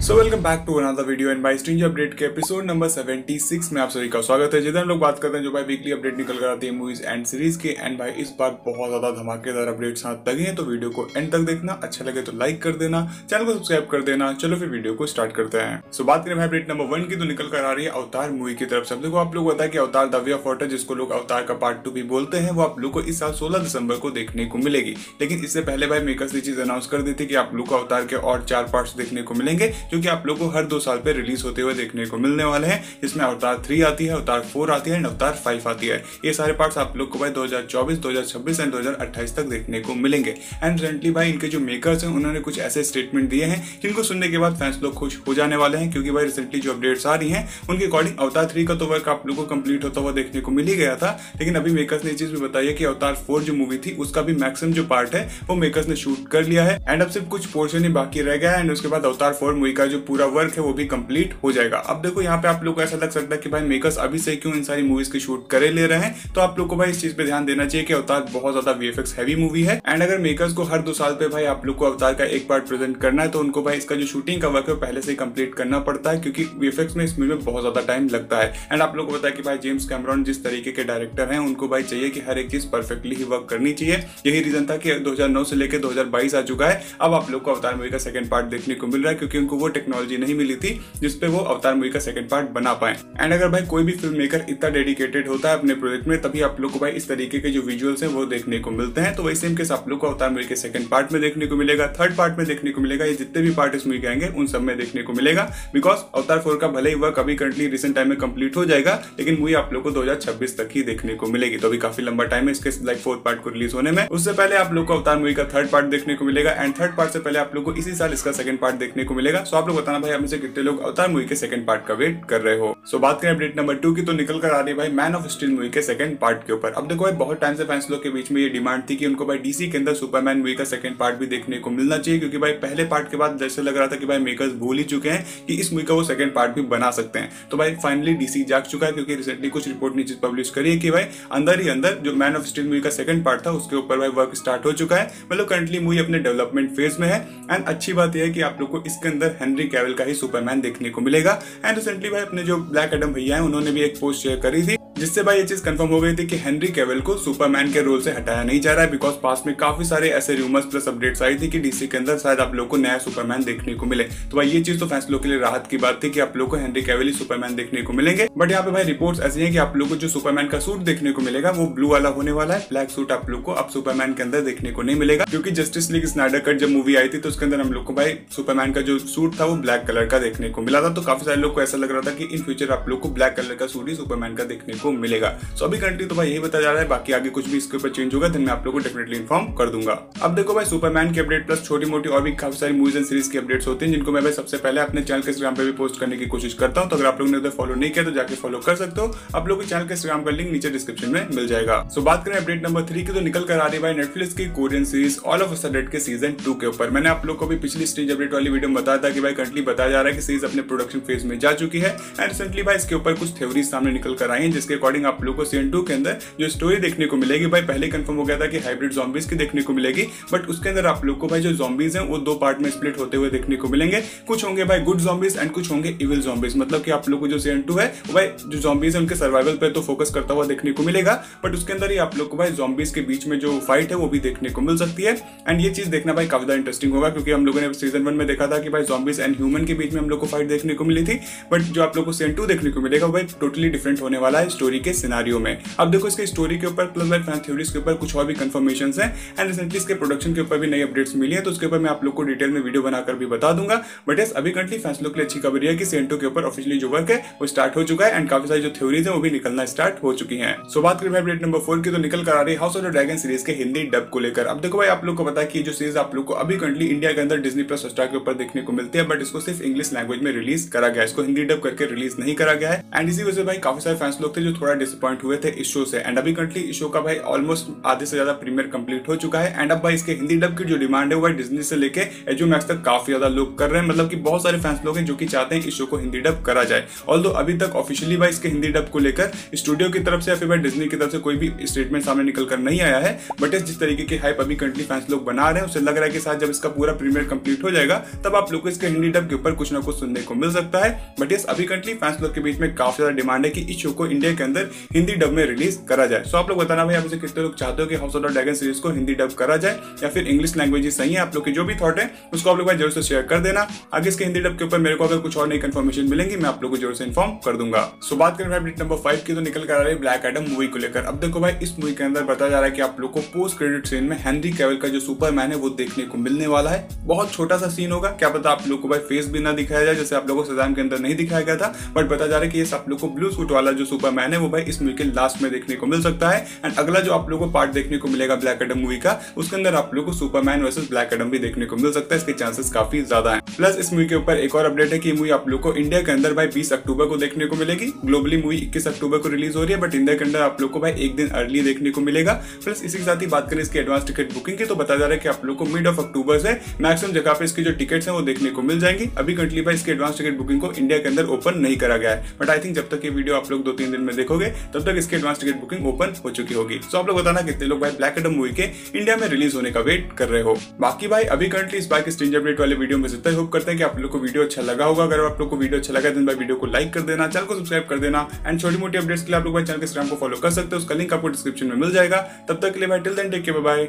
So welcome back to another video and by strange update के episode number 76 में आप सभी का स्वागत है। जिधर हम लोग बात करते हैं जो भाई वीकली अपडेट निकल कर आती है मूवीज़ एंड सीरीज़ के। एंड भाई, इस बार बहुत ज़्यादा धमाकेदार अपडेट्स हाथ लगे हैं तो वीडियो को एंड तक देखना। अच्छा लगे तो लाइक कर देना चैनल को सब्सक्राइब कर देना। चलो फिर वीडियो को स्टार्ट करते हैं। सो बात करें भाई अपडेट नंबर वन की तो निकल कर आ रही है अवतार मूवी की तरफ़। से देखो, आप लोग बताया कि अवतार दव्य ऑफ़ जिसको लोग अवतार का पार्ट टू भी बोलते हैं, वो आप लोग को इस साल सोलह दिसंबर को देखने को मिलेगी। लेकिन इससे पहले भाई मेकर्स ने चीज़ अनाउंस कर दी थी कि आप लोग को अवतार के और चार पार्ट देखने को मिलेंगे। जो की आप लोग को हर दो साल पे रिलीज़ होते हुए देखने को मिलने वाले हैं जिसमें अवतार थ्री आती है अवतार फोर आती है एंड अवतार फाइव आती है। ये सारे पार्ट्स आप लोग को भाई 2024, 2026 एंड 2028 तक देखने को मिलेंगे। एंड रिसेंटली भाई इनके जो मेकर्स हैं उन्होंने कुछ ऐसे स्टेटमेंट दिए हैं जिनको सुनने के बाद फैंस लोग खुश हो जाने वाले हैं क्योंकि भाई रिसेंटली जो अपडेट्स आ रही हैं उनके अकॉर्डिंग अवतार थ्री का तो वर्क आप लोग को कंप्लीट होता हुआ देखने को मिल ही गया था लेकिन अभी मेकर्स ने चीज़ भी बताई है कि अवतार फोर जो मूवी थी उसका भी मैक्सिमम जो पार्ट है वो मेकर्स ने शूट कर लिया है। एंड अब सिर्फ़ कुछ पोर्शन ही बाकी रह गया है एंड उसके बाद अवतार फोर मूवी का जो पूरा वर्क है वो भी कंप्लीट हो जाएगा। अब देखो, यहाँ पे आप लोग को ऐसा लग सकता है कि भाई मेकर्स अभी से क्यों इन सारी मूवीज़ की शूट करे ले रहे हैं? तो आप लोग को भाई इस चीज़ पे ध्यान देना चाहिए कि अवतार बहुत ज़्यादा वीएफएक्स हैवी मूवी है। एंड अगर मेकर्स को हर दो साल पे भाई आप लोग को अवतार का एक पार्ट प्रेजेंट करना है तो उनको भाई इसका जो शूटिंग का वर्क है पहले से कंप्लीट करना पड़ता है, क्योंकि वीएफएक्स में इस मूवी में बहुत ज़्यादा टाइम लगता है। एंड आप लोग को बताया कि भाई जेम्स कैमरॉन जिस तरीके के डायरेक्टर हैं, उनको भाई चाहिए कि हर एक चीज़ परफेक्टली ही वर्क करनी चाहिए। यही रीजन था कि 2009 से लेकर 2022 आ चुका है। अब आप लोग को अवतार मूवी का सेकंड पार्ट देखने को मिल रहा है, क्योंकि उनको वो टेक्नोलॉजी नहीं मिली थी जिसपे वो अवतार मूवी का सेकंड पार्ट बना पाए। एंड अगर भाई कोई भी फ़िल्म मेकर इतना डेडिकेटेड होता है अपने प्रोजेक्ट में, तभी आप लोग को भाई इस तरीके के जो विजुअल्स हैं वो देखने को मिलते हैं। तो वही सेम केस आप लोग को अवतार मूवी के सेकंड पार्ट में देखने को मिलेगा थर्ड पार्ट में देखने को मिलेगा, ये जितने भी पार्ट इस मूवी के आएँगे, उन सब में देखने को मिलेगा। बिकॉज़ अवतार फोर का भले ही वर्क अभी करंटली रिसेंट टाइम में कंप्लीट हो जाएगा, लेकिन मूवी आप लोग को दो हज़ार छब्बीस तक ही देखने को मिलेगी। तो अभी काफ़ी लंबा टाइम है इसके लाइक फोर्थ पार्ट को रिलीज़ होने में। उससे पहले आप लोग को अवतार मूवी का थर्ड पार्ट देखने को मिलेगा एंड थर्ड पार्ट से पहले आप लोग को इसी साल इसका सेकंड पार्ट देखने को मिलेगा। सो आप लोग बताना भाई हमें से कितने लोग अवतार मूवी के सेकंड पार्ट का वेट कर रहे हो? सो so, बात करें अपडेट नंबर टू की तो निकल कर आ रही भाई मैन ऑफ़ स्टील मूवी के सेकंड पार्ट के ऊपर। अब देखो भाई बहुत टाइम से फैंस लोग के बीच में ये डिमांड थी कि उनको भाई डीसी के अंदर सुपरमैन मूवी का सेकंड पार्ट भी देखने को मिलना चाहिए क्योंकि भाई पहले पार्ट के बाद जैसे लग रहा था कि भाई मेकर्स भूल ही चुके हैं कि इस मूवी का वो सेकंड पार्ट भी बना सकते हैं। तो भाई फाइनली डीसी जाग चुका है क्योंकि रिसेंटली कुछ रिपोर्ट नीचे पब्लिश करी है कि भाई अंदर ही अंदर जो मैन ऑफ़ स्टील मूवी का सेकंड पार्ट था उसके ऊपर भाई वर्क स्टार्ट हो चुका है। मतलब करंटली मूवी अपने डेवलपमेंट फ़ेज़ में है। एंड अच्छी बात यह है कि आप लोग को इसके अंदर हेनरी कैवल का ही सुपरमैन देखने को मिलेगा। एंड रिसेंटली भाई अपने जो ब्लैक एडम भैया है, उन्होंने भी एक पोस्ट शेयर करी थी। जिससे भाई ये चीज़ कंफर्म हो गई थी कि हेनरी केवल को सुपरमैन के रोल से हटाया नहीं जा रहा है बिकॉज़ पास में काफ़ी सारे ऐसे रूमर्स प्लस अपडेट्स आई थी कि डीसी के अंदर शायद आप लोग को नया सुपरमैन देखने को मिले। तो भाई ये चीज़ तो फैसलों के लिए राहत की बात थी कि आप लोग को हेनरी केवल सुपरमैन देखने को मिलेंगे। बट यहाँ पे भाई रिपोर्ट ऐसी है कि आप लोग को जो सुपरमैन का सूट देखने को मिलेगा, वो ब्लू वाला होने वाला है। ब्लैक सूट आप लोग को अब सुपरमैन के अंदर देखने को नहीं मिलेगा। क्योंकि जस्टिस लीग स्नाइडर कट जब मूवी आई थी तो उसके अंदर हम लोग को भाई सुपरमैन का जो सूट था वो ब्लैक कलर का देखने को मिला था। तो काफ़ी सारे लोग को ऐसा लग रहा था कि इन फ्यूचर आप लोग को ब्लैक कलर का सूट ही सुपरमैन का देखने को मिलेगा। सो अभी करंटली तो भाई यही बताया जा रहा है, बाकी आगे कुछ भी इसके ऊपर चेंज होगा दिन मैं आप लोगों को डेफिनेटली इन्फॉर्म कर दूँगा। अब देखो भाई सुपरमैन की अपडेट प्लस छोटी मोटी और भी काफ़ी सारी मूवीज़ एंड सीरीज़ की अपडेट्स होती हैं, जिनको मैं भाई सबसे पहले अपने चैनल के इंस्टाग्राम पे भी पोस्ट करने की कोशिश करता हूँ। तो अगर आप लोग ने उधर फॉलो नहीं किया तो जाके फॉलो कर सकते हो। आप लोग के चैनल के इंस्टाग्राम का लिंक नीचे डिस्क्रिप्शन में मिल जाएगा। सो बात करें अपडेट नंबर थ्री की तो निकल कर आ रही है नेटफ्लिक्स की Korean series All of us dead के सीज़न टू के ऊपर। मैंने आप लोग को भी पिछली स्टेज अपडेट वाली वीडियो में बताया था कि भाई करंटली बताया जा रहा है कि सीरीज़ अपने प्रोडक्शन फ़ेज़ में जा चुकी है। एंड रिसेंटली भाई इसके ऊपर कुछ थ्योरीज सामने निकल कर आई है, जिसके अकॉर्डिंग आप लोग को सीज़न टू के अंदर जो स्टोरी देखने को मिलेगी, भाई, पहले कंफर्म हो गया था कि हाइब्रिड जॉम्बीज की देखने को मिलेगी बट उसके अंदर आप लोग को भाई जो जॉम्बीज हैं, वो दो पार्ट में स्प्लिट होते हुए देखने को मिलेंगे। कुछ होंगे भाई गुड जॉम्बीज एंड कुछ होंगे इविल जॉम्बीज मतलब कि आप लोग को जो सीज़न टू है भाई जो जॉम्बीज है, उनके सर्वाइवल पर तो फोकस करता हुआ देखने को मिलेगा बट उसके अंदर ही आप लोग को भाई जॉम्बीज के बीच में जो फाइट है, वो भी देखने को मिल सकती है। एंड ये चीज़ देखना भाई काफ़ी इंटरेस्टिंग होगा, क्योंकि हम लोगों ने सीज़न वन में देखा था कि भाई जॉम्बीज एंड ह्यूमन के बीच में हम लोग को फाइट देखने को मिली थी बट जो आप लोग को सीज़न टू देखने को मिलेगा भाई टोटली डिफरेंट होने वाला है स्टोरी के सिनारियो में। अब देखो इसके स्टोरी के ऊपर भाई फ़ैन थ्योरीज के ऊपर कुछ और भी कंफर्मेशन है एंड रिसेंटली इसके प्रोडक्शन के ऊपर भी नई अपडेट्स मिली है तो उसके ऊपर मैं आप लोग को डिटेल में वीडियो बनाकर भी बता दूँगा। बट यस अभी करंटली फैसलों के लिए अच्छी खबर है कि सेंटो के ऊपर ऑफिशियली जो वर्क है, वो स्टार्ट हो चुका है एंड काफ़ी सारी जो थ्योरीज है, वो भी निकलना स्टार्ट हो चुकी है। सो बात करें अपडेट नंबर फोर की तो निकल कर आ रही House of the Dragon series के हिंदी डब को लेकर। अब देखो भाई, आप लोग को पता है कि जो सीरीज़ आप लोग को अभी करंटली इंडिया के अंदर डिजनी प्लस स्टार के ऊपर देखने को मिलती है बट इसको सिर्फ़ इंग्लिश लैंग्वेज में रिलीज़ करा गया इसको हिंदी डब करके रिलीज़ नहीं करा गया है। एंड इसी वजह से भाई, काफ़ी सारे फैंस लोग थे जो थोड़ा डिसअपॉइंट हुए थे इस शो से। एंड अभी करंटली इस शो का भाई ऑलमोस्ट आधे से ज़्यादा प्रीमियर कंप्लीट हो चुका है। एंड अब भाई इसके हिंदी डब की जो डिमांड है वो डिजनी से लेके एजो मैक्स तक काफ़ी ज़्यादा लोग कर रहे हैं। मतलब कि बहुत सारे फैंस लोग हैं जो कि चाहते हैं इस शो को हिंदी डब करा जाए। ऑल अभी तक ऑफिशियली भाई इसके हिंदी डब को लेकर स्टूडियो की तरफ़ से या फिर भाई डिजनी की तरफ़ से कोई भी स्टेटमेंट सामने निकल कर नहीं आया है। बट इस जिस तरीके की हाइप अभी कंट्री फैंस लोग बना रहे हैं, उसे लग रहा है कि साथ जब इसका पूरा प्रीमियर कंप्लीट हो जाएगा, तब आप लोग इसके हिंदी डब के ऊपर कुछ ना कुछ सुनने को मिल सकता है। बट इस अभी कंट्री फैंस लोग के बीच में काफ़ी ज़्यादा डिमांड है कि इस शो को इंडिया के अंदर हिंदी डब में रिलीज़ करा जाए। सो आप लोग बताना भाई आप इसे कितने लोग चाहते हो कि House of the Dragon series को हिंदी डब करा जाए या फिर इंग्लिश लैंग्वेज सही है? आप लोग की जो भी थॉट है, उसको आप लोग ज़रूर से शेयर कर देना। आगे इसके हिंदी डब के ऊपर मेरे को अगर कुछ और नई कंफर्मेशन मिलेंगी, मैं आप लोग को ज़रूर से इन्फॉर्म कर दूँगा। सो बात करें भाई नंबर फाइव की तो निकल कर आ रही ब्लैक एडम मूवी को लेकर। अब देखो भाई, इस मूवी के अंदर बताया जा रहा है कि आप लोग को पोस्ट क्रेडिट सीन में हेनरी कैवल का जो सुपरमैन है, वो देखने को मिलने वाला है। बहुत छोटा सा सीन होगा। क्या पता आप लोग को भाई फेस भी ना दिखाया जाए, जैसे आप लोगों को सजाम के अंदर नहीं दिखाया गया था। बट बताया जा रहा है कि ये आप लोग को ब्लू सूट वाला जो सुपरमैन है वो भाई इस मूवी के लास्ट में देखने को मिल सकता है। एंड अगला जो आप लोगों को पार्ट देखने को मिलेगा ब्लैक एडम मूवी का, उसके अंदर आप लोग को सुपरमैन वर्सेस ब्लैक एडम भी देखने को मिल सकता है। इसके चांसेस काफ़ी ज़्यादा है। प्लस इस मूवी के ऊपर एक और अपडेट है कि मूवी आप लोग को इंडिया के अंदर भाई बीस अक्टूबर को देखने को मिलेगी। ग्लोबली मूवी इक्कीस अक्टूबर को रिलीज़ हो रही है बट इंडिया के अंदर आप लोग को भाई एक दिन अर्ली देखने को मिलेगा। प्लस इसी के साथ ही बात करें इसकी एडवांस टिकट बुकिंग की तो बताया जा रहा है कि आप लोग को मिड ऑफ़ अक्टूबर से मैक्सिमम जगह पे इसकी जो टिकट्स हैं वो देखने को मिल जाएँगी। अभी कंट्री भाई इसकी एडवांस टिकट बुकिंग को इंडिया के अंदर ओपन नहीं करा गया है। बट आई थिंक जब तक ये वीडियो आप लोग दो तीन दिन में देखोगे, तब तक इसकी एडवांस टिकट बुकिंग ओपन हो चुकी होगी। सो आप लोग बताना कितने लोग भाई ब्लैक एडम मूवी के इंडिया में रिलीज़ होने का वेट कर रहे हो। बाकी भाई, अभी करंटली इस बाइक स्ट्रेंज अपडेट वाले वीडियो में जितना होप करते हैं कि आप लोग को वीडियो अच्छा लगा होगा। अगर आप लोग को वीडियो अच्छा लगा तो भाई वीडियो को लाइक कर देना चैनल को सब्सक्राइब कर देना एंड छोटी मोटी अपडेट्स के लिए आप लोग चैनल के इंस्टाग्राम को फॉलो कर सकते हो। उसका लिंक आपको डिस्क्रिप्शन में मिल जाएगा। तब तक के लिए भाई till then take care bye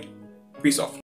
peace off